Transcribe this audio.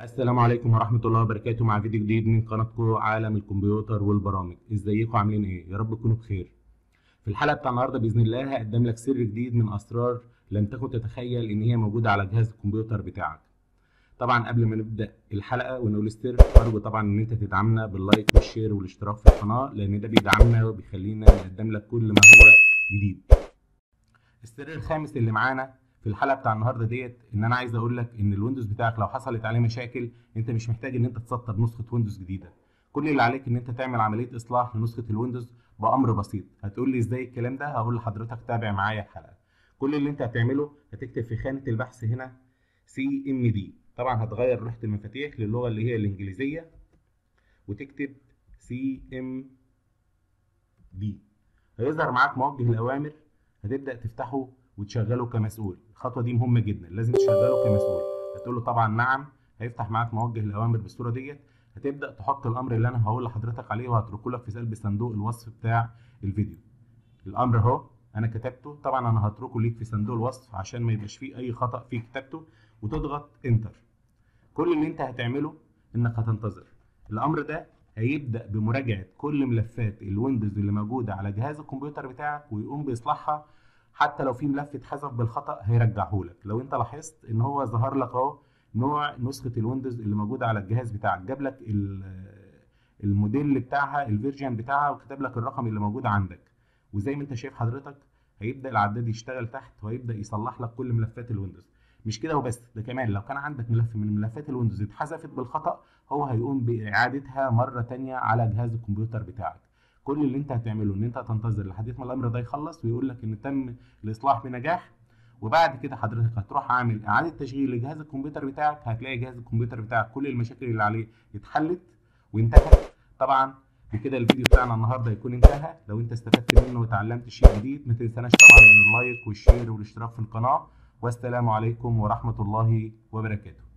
السلام عليكم ورحمة الله وبركاته. مع فيديو جديد من قناتكم عالم الكمبيوتر والبرامج. ازيكم؟ عاملين إيه؟ يا رب تكونوا بخير. في الحلقة بتاع النهاردة بإذن الله هقدم لك سر جديد من أسرار لم تكن تتخيل إن هي موجودة على جهاز الكمبيوتر بتاعك. طبعا قبل ما نبدأ الحلقة ونقول السر أرجو طبعا إن أنت تدعمنا بال like وال share والاشتراك في القناة لأن ده بيدعمنا وبيخلينا نقدم لك كل ما هو جديد. السر الخامس اللي معانا في الحلقة بتاع النهارده ديت إن أنا عايز أقول لك إن ال Windows بتاعك لو حصلت عليه مشاكل أنت مش محتاج إن أنت تسطب نسخة Windows جديدة. كل اللي عليك إن أنت تعمل عملية إصلاح لنسخة ال Windows بأمر بسيط. هتقول لي إزاي الكلام ده؟ هقول لحضرتك تابع معايا الحلقة. كل اللي أنت هتعمله هتكتب في خانة البحث هنا CMD طبعا هتغير لوحه المفاتيح للغة اللي هي الإنجليزية وتكتب CMD هيظهر معاك موجه الأوامر هتبدأ تفتحه وتشغله كمسؤول. الخطوة دي مهمة جدا. لازم تشغله كمسؤول. هتقول له طبعا نعم هيفتح معاك موجه الاوامر بالصورة ديت. هتبدأ تحط الأمر اللي أنا هقول لحضرتك عليه وهتركه لك في قلب صندوق الوصف بتاع الفيديو. الأمر أهو أنا كتبته. طبعا أنا هتركه ليك في صندوق الوصف عشان ما يبقاش فيه أي خطأ في كتابته وتضغط انتر كل اللي أنت هتعمله إنك هتنتظر. الأمر ده هيبدأ بمراجعة كل ملفات ال Windows اللي موجودة على جهاز الكمبيوتر بتاعك ويقوم بإصلاحها حتى لو في ملف اتحذف بالخطأ هيرجعه لك لو انت لاحظت ان هو ظهر لك اهو نوع نسخة ال Windows اللي موجودة على الجهاز بتاعك. جاب لك الموديل بتاعها ال version بتاعها وكتب لك الرقم اللي موجود عندك. وزي ما انت شايف حضرتك هيبدأ العداد يشتغل تحت وهيبدأ يصلح لك كل ملفات ال Windows. مش كده وبس ده كمان لو كان عندك ملف من ملفات ال Windows اتحذفت بالخطأ هو هيقوم بإعادتها مرة تانية على جهاز الكمبيوتر بتاعك. كل اللي انت هتعمله ان انت هتنتظر لحد ما الأمر ده يخلص ويقول لك إن تم الإصلاح بنجاح وبعد كده حضرتك هتروح عامل إعادة تشغيل لجهاز الكمبيوتر بتاعك هتلاقي جهاز الكمبيوتر بتاعك كل المشاكل اللي عليه اتحلت وانتهت. طبعا بكده الفيديو بتاعنا النهارده يكون انتهى. لو انت استفدت منه وتعلمت شيء جديد ما تنساناش طبعا من ال like وال share والاشتراك في القناة. والسلام عليكم ورحمة الله وبركاته.